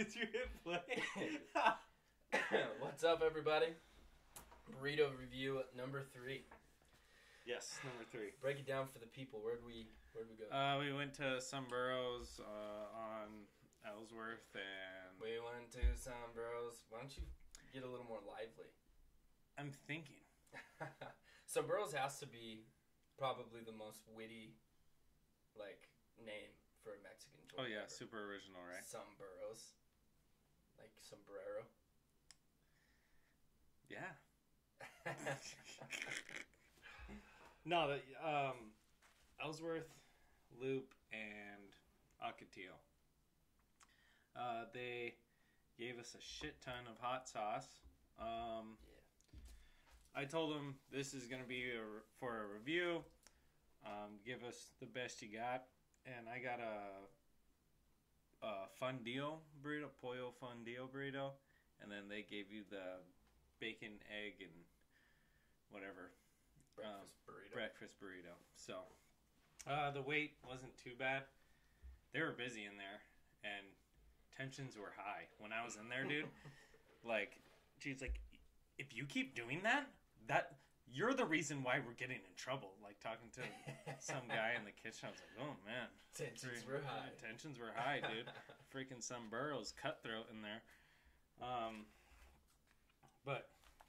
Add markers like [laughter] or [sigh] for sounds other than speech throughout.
Did you hit play? [laughs] What's up, everybody? Burrito review number three. yes, number three. Break it down for the people. Where'd we Where'd we go? Uh, we went to some burros uh, on Ellsworth and we went to some bros. Why don't you get a little more lively? I'm thinking. so Burros has to be probably the most witty, like name for a Mexican joint. Oh yeah, ever. super original, right? Some Burros, like sombrero. Yeah. [laughs] No, the um, Ellsworth, Loop, and Ocotillo. Uh, they gave us a shit ton of hot sauce. Um, Yeah. I told them this is going to be a, for a review. Um, give us the best you got, and I got a a Fundido burrito, pollo Fundido burrito, and then they gave you the bacon, egg, and whatever breakfast burrito. breakfast burrito. So, uh, the wait wasn't too bad. They were busy in there, and tensions were high when I was in there, dude. [laughs] like, she's like, if you keep doing that, that you're the reason why we're getting in trouble. Like talking to some guy in the kitchen, I was like, oh man, Tensions were high. Tensions were high, dude. [laughs] Freaking some burros cutthroat in there. Um, but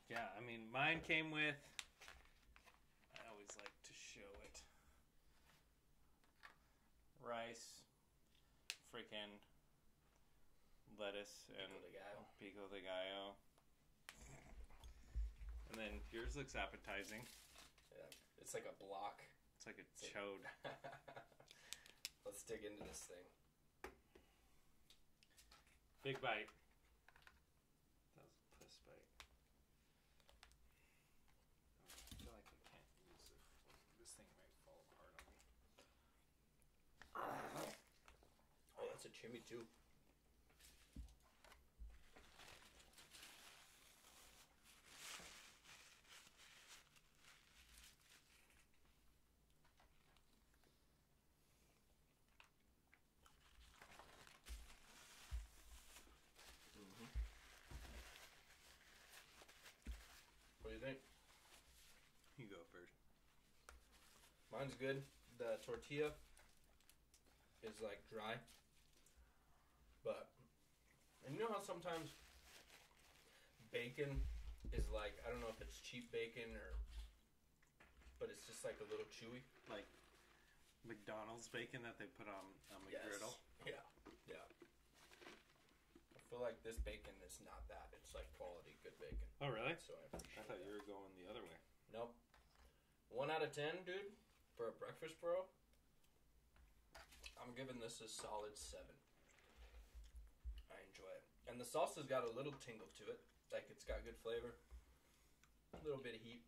yeah, I mean, mine came with. I always like to show it. Rice, freaking lettuce, and Pico de gallo. pico de gallo. Yours looks appetizing. Yeah, it's like a block. It's like a chode. [laughs] Let's dig into this thing. Big bite. That was a puss bite. I feel like I can't use it. This thing might fall apart on me. Oh, that's a chimney too. What do you think? You go first. Mine's good. The tortilla is like dry. But and you know how sometimes bacon is like I don't know if it's cheap bacon or but it's just like a little chewy. Like McDonald's bacon that they put on on the griddle. Yeah. Yeah. I feel like this bacon is not that. It's like quality good bacon. Oh, really? So I I thought that. you were going the other way. Nope. One out of ten, dude, for a breakfast bro. I'm giving this a solid seven. I enjoy it, and the salsa's got a little tingle to it. Like it's got good flavor, a little bit of heat.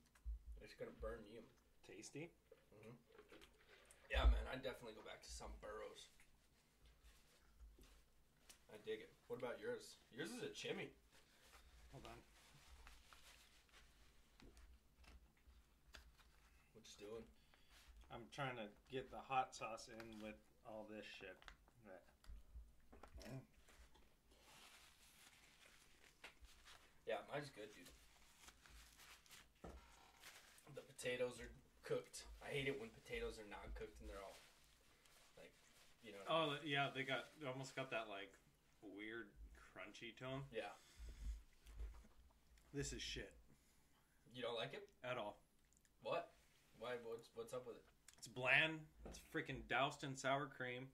It's gonna burn you. Tasty. Mm-hmm. Yeah, man, I'd definitely go back to some burros. I dig it. What about yours? Yours is a chimney. Hold on. What you doing? I'm trying to get the hot sauce in with all this shit. That- Yeah, mine's good, dude. The potatoes are cooked. I hate it when potatoes are not cooked and they're all like, you know. what I oh, mean? Oh yeah, they got they almost got that like weird crunchy tone. yeah. This is shit You don't like it? at all. What? Why? What's what's up with it? It's bland. It's freaking doused in sour cream.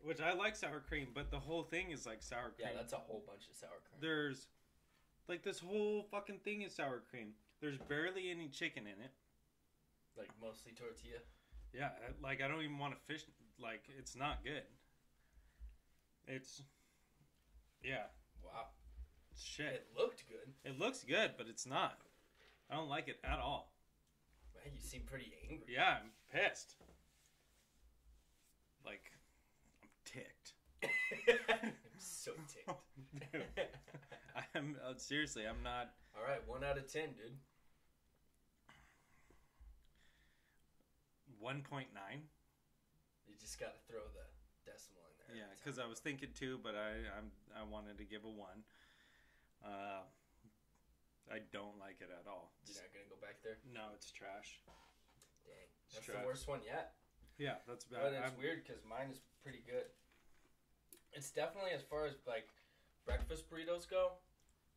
Which I like sour cream, but the whole thing is like sour cream. Yeah, that's a whole bunch of sour cream. There's like this whole fucking thing is sour cream. There's barely any chicken in it. Like mostly tortilla. Yeah, uh, like I don't even want to fish. Like it's not good. It's yeah, Wow. shit. It looked good. It looks good, but it's not. I don't like it at all. [laughs] You seem pretty angry. Yeah, I'm pissed. Like I'm ticked. [laughs] I'm so ticked. [laughs] I'm uh, seriously. I'm not. All right, one out of ten, dude. One point nine. You just got to throw the decimal in there. Yeah, because. I was thinking two, but I I'm, I wanted to give a one. Uh, I don't like it at all. You're not gonna go back there. No, it's trash. Dang, It's that's trash. the worst one yet. Yeah, that's bad. But it's I'm- weird because mine is pretty good. It's definitely as far as like breakfast burritos go.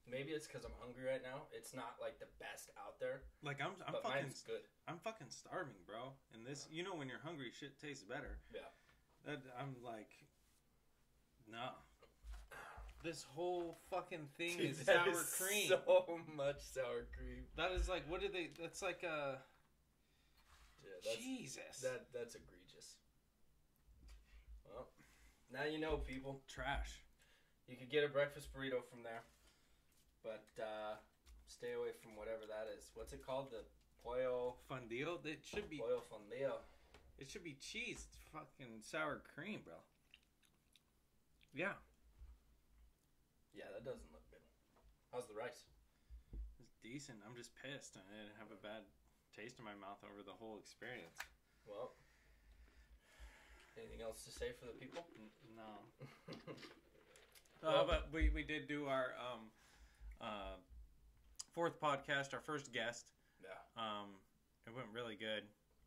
Maybe it's because I'm hungry right now. It's not like the best out there, Like I'm I'm fucking good. I'm fucking starving, bro. And this, you know, when you're hungry, shit tastes better. Yeah. That I'm like, no. This whole fucking thing Dude, is sour is cream. So [laughs] much sour cream. That is like, what did they? That's like a Yeah, that's, Jesus. that that's egregious. Well, now you know, people. trash. You could get a breakfast burrito from there, but uh, stay away from whatever that is. What's it called? The pollo Fundido. It should be. pollo fondeo. It should be cheese. It's fucking sour cream, bro. Yeah, Yeah, that doesn't look good. How's the rice? it's decent. I'm just pissed. I didn't have a bad taste in my mouth over the whole experience. Well, anything else to say for the people? N- no. [laughs] Well- Uh, but we, we did do our um, uh, fourth podcast, our first guest. Yeah, Um, it went really good.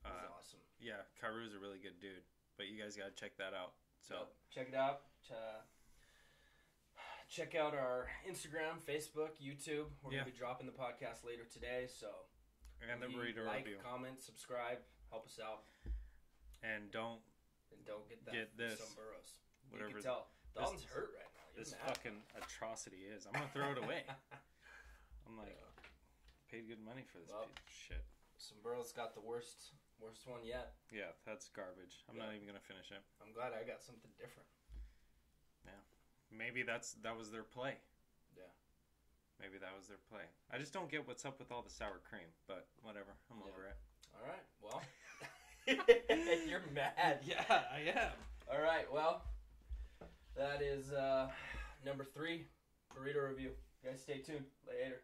Uh, awesome. yeah, Kairu's a really good dude. But you guys gotta check that out. So Yep. check it out. Uh, check out our Instagram, Facebook, YouTube. We're Yeah. gonna be dropping the podcast later today, so and the burrito like, review. comment, subscribe, help us out, And don't and don't get that Get this. some burros. You whatever can tell Dalton's hurt right now. You're this mad. fucking atrocity is. I'm gonna throw it away. [laughs] I'm like Yeah. paid good money for this Well. piece of shit. Some burros got the worst, worst one yet. Yeah, that's garbage. I'm not even gonna finish it. I'm glad I got something different. Maybe that's that was their play. Yeah. Maybe that was their play. I just don't get what's up with all the sour cream, but whatever. I'm Yeah. over it. All right. Well, [laughs] you're mad. Yeah, I am. All right. Well, that is uh, number three burrito review. You guys stay tuned. Later.